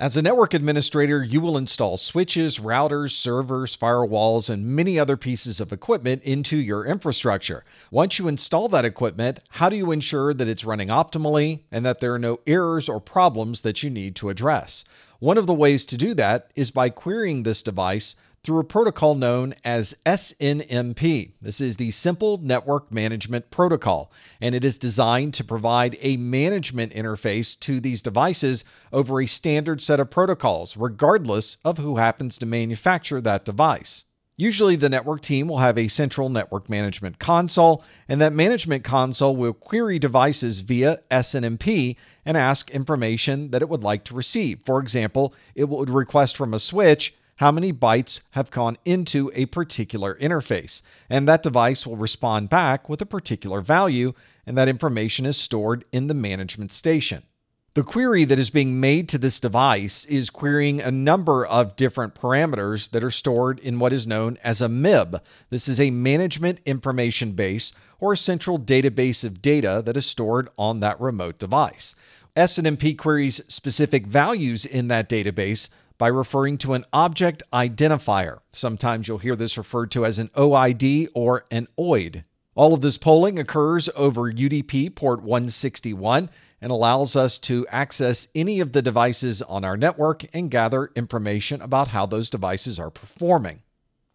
As a network administrator, you will install switches, routers, servers, firewalls, and many other pieces of equipment into your infrastructure. Once you install that equipment, how do you ensure that it's running optimally and that there are no errors or problems that you need to address? One of the ways to do that is by querying this device through a protocol known as SNMP. This is the Simple Network Management Protocol, and it is designed to provide a management interface to these devices over a standard set of protocols, regardless of who happens to manufacture that device. Usually, the network team will have a central network management console, and that management console will query devices via SNMP and ask information that it would like to receive. For example, it would request from a switch how many bytes have gone into a particular interface, and that device will respond back with a particular value, and that information is stored in the management station. The query that is being made to this device is querying a number of different parameters that are stored in what is known as a MIB. This is a management information base or a central database of data that is stored on that remote device. SNMP queries specific values in that database by referring to an object identifier. Sometimes you'll hear this referred to as an OID or an OID. All of this polling occurs over UDP port 161 and allows us to access any of the devices on our network and gather information about how those devices are performing.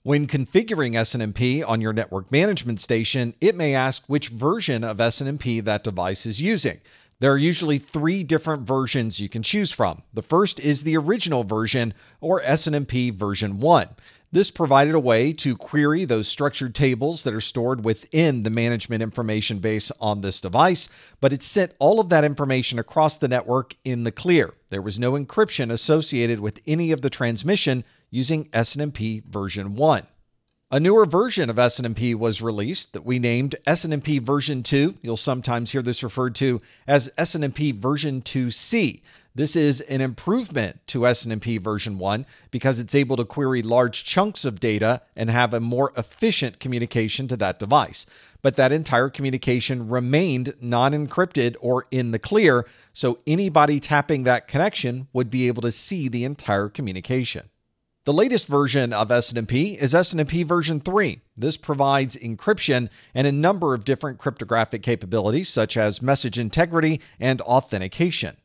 When configuring SNMP on your network management station, it may ask which version of SNMP that device is using. There are usually three different versions you can choose from. The first is the original version, or SNMP version 1. This provided a way to query those structured tables that are stored within the management information base on this device, but it sent all of that information across the network in the clear. There was no encryption associated with any of the transmission using SNMP version 1. A newer version of SNMP was released that we named SNMP version 2. You'll sometimes hear this referred to as SNMP version 2C. This is an improvement to SNMP version 1 because it's able to query large chunks of data and have a more efficient communication to that device. But that entire communication remained non encrypted or in the clear, so anybody tapping that connection would be able to see the entire communication. The latest version of SNMP is SNMP version 3. This provides encryption and a number of different cryptographic capabilities, such as message integrity and authentication.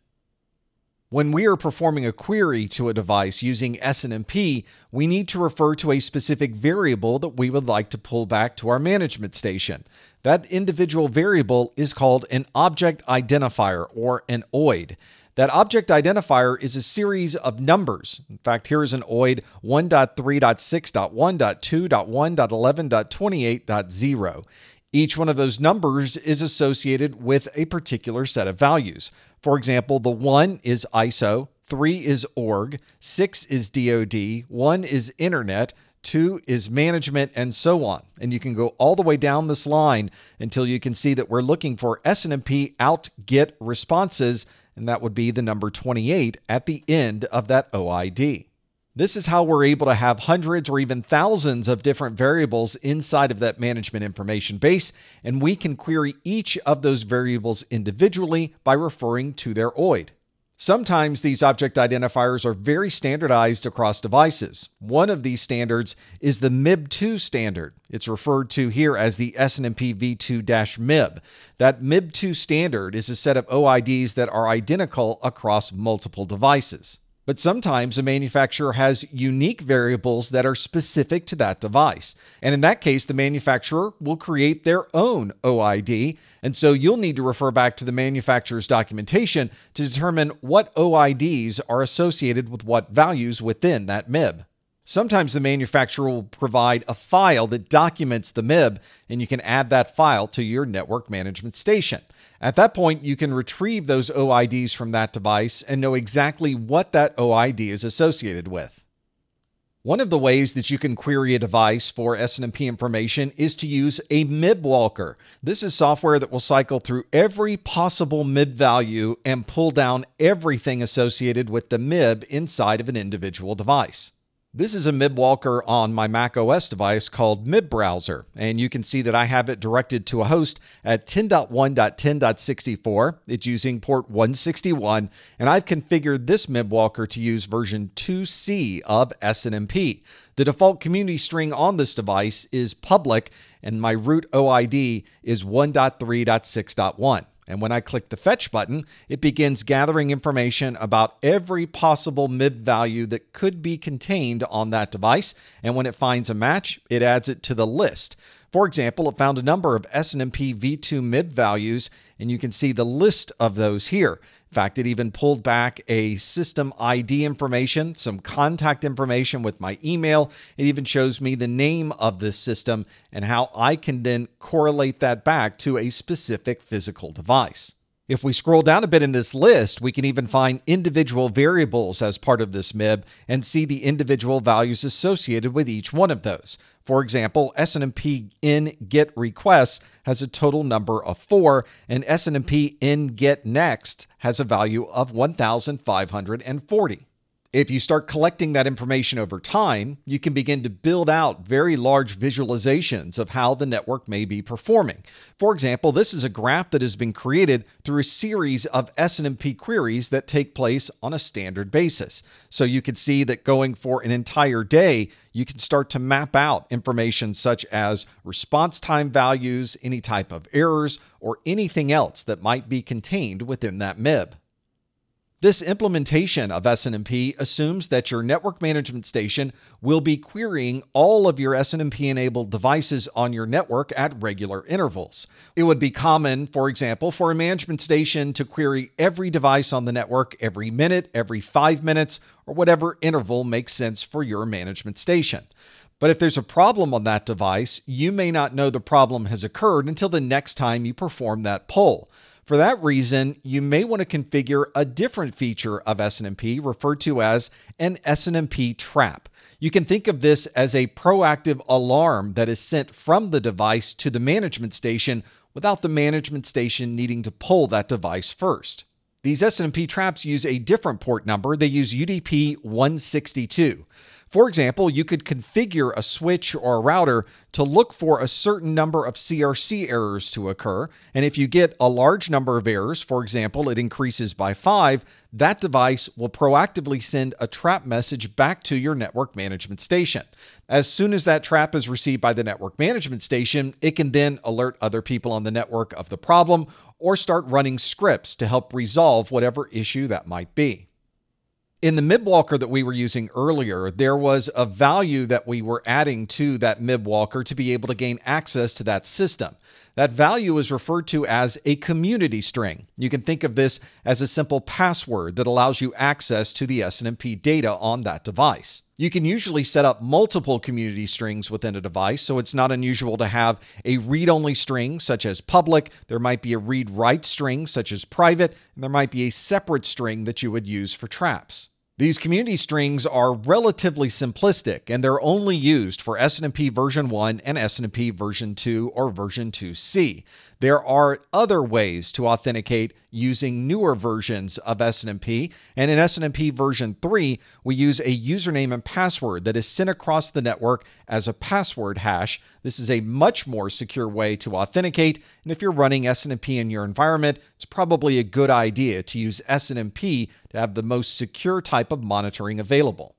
When we are performing a query to a device using SNMP, we need to refer to a specific variable that we would like to pull back to our management station. That individual variable is called an object identifier or an OID. That object identifier is a series of numbers. In fact, here is an OID 1.3.6.1.2.1.11.28.0. Each one of those numbers is associated with a particular set of values. For example, the 1 is ISO, 3 is org, 6 is DoD, 1 is internet, two is management, and so on. And you can go all the way down this line until you can see that we're looking for SNMP out get responses and that would be the number 28 at the end of that OID. This is how we're able to have hundreds or even thousands of different variables inside of that management information base, and we can query each of those variables individually by referring to their OID. Sometimes these object identifiers are very standardized across devices. One of these standards is the MIB2 standard. It's referred to here as the SNMP v2-MIB. That MIB2 standard is a set of OIDs that are identical across multiple devices. But sometimes a manufacturer has unique variables that are specific to that device. And in that case, the manufacturer will create their own OID. And so you'll need to refer back to the manufacturer's documentation to determine what OIDs are associated with what values within that MIB. Sometimes the manufacturer will provide a file that documents the MIB, and you can add that file to your network management station. At that point, you can retrieve those OIDs from that device and know exactly what that OID is associated with. One of the ways that you can query a device for SNMP information is to use a MIB walker. This is software that will cycle through every possible MIB value and pull down everything associated with the MIB inside of an individual device. This is a MIB walker on my Mac OS device called MIB Browser, and you can see that I have it directed to a host at 10.1.10.64. It's using port 161, and I've configured this MIB walker to use version 2C of SNMP. The default community string on this device is public, and my root OID is 1.3.6.1. And when I click the fetch button, it begins gathering information about every possible MIB value that could be contained on that device. And when it finds a match, it adds it to the list. For example, it found a number of SNMP v2 MIB values, and you can see the list of those here. In fact, it even pulled back a system ID information, some contact information with my email. It even shows me the name of this system and how I can then correlate that back to a specific physical device. If we scroll down a bit in this list, we can even find individual variables as part of this MIB and see the individual values associated with each one of those. For example, SNMP in get requests has a total number of four, and SNMP in get next has a value of 1,540. If you start collecting that information over time, you can begin to build out very large visualizations of how the network may be performing. For example, this is a graph that has been created through a series of SNMP queries that take place on a standard basis. So you can see that going for an entire day, you can start to map out information such as response time values, any type of errors, or anything else that might be contained within that MIB. This implementation of SNMP assumes that your network management station will be querying all of your SNMP enabled devices on your network at regular intervals. It would be common, for example, for a management station to query every device on the network every minute, every five minutes, or whatever interval makes sense for your management station. But if there's a problem on that device, you may not know the problem has occurred until the next time you perform that poll. For that reason, you may want to configure a different feature of SNMP referred to as an SNMP trap. You can think of this as a proactive alarm that is sent from the device to the management station without the management station needing to pull that device first. These SNMP traps use a different port number. They use UDP 162. For example, you could configure a switch or a router to look for a certain number of CRC errors to occur. And if you get a large number of errors, for example, it increases by five, that device will proactively send a trap message back to your network management station. As soon as that trap is received by the network management station, it can then alert other people on the network of the problem or start running scripts to help resolve whatever issue that might be. In the MIB walker that we were using earlier, there was a value that we were adding to that MIB walker to be able to gain access to that system. That value is referred to as a community string. You can think of this as a simple password that allows you access to the SNMP data on that device. You can usually set up multiple community strings within a device, so it's not unusual to have a read-only string such as public, there might be a read-write string such as private, and there might be a separate string that you would use for traps. These community strings are relatively simplistic and they're only used for SNMP version 1 and SNMP version 2 or version 2C. There are other ways to authenticate using newer versions of SNMP, and in SNMP version 3, we use a username and password that is sent across the network as a password hash. This is a much more secure way to authenticate, and if you're running SNMP in your environment, probably a good idea to use SNMP to have the most secure type of monitoring available.